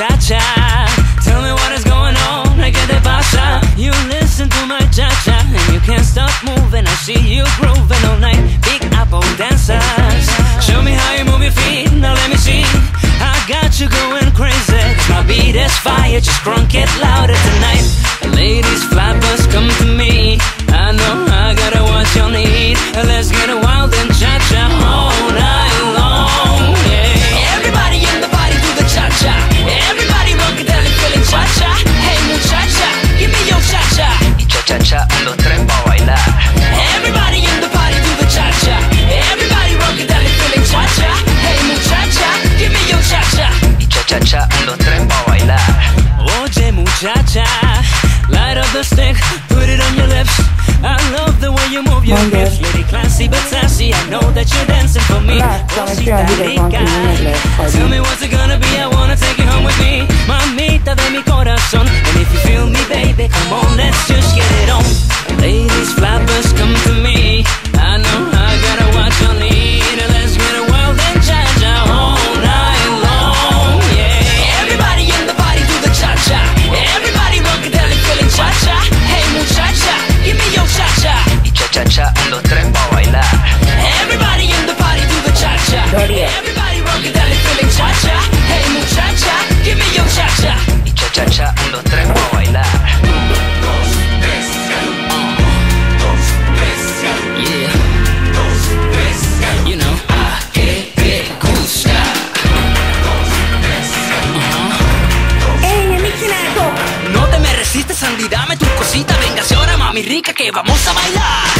cha-cha. Tell me what is going on, I get the debasha You listen to my cha-cha. And you can't stop moving, I see you grooving all night. Big apple dancers. Show me how you move your feet, now let me see. I got you going crazy. My beat is fire, just crunk it louder tonight. Oye muchacha, light up the stick, put it on your lips. I love the way you move your hips, lady classy but sassy. I know that you're dancing for me. Cosita que rica. Tell me what's it gonna be? I wanna take you home with me, mamita de mi corazón. And if you feel me, baby, come on, let's just cha-cha, un, dos, tres, vamos a bailar. Un, dos, tres, un, dos, tres, yeah. Dos, tres, you know. Ah, que te gusta. Uh-huh. Uh -huh. Ey, alienígena, no te me resistes, Andy, dame tu cosita, venga, ahora, mami rica, que vamos a bailar.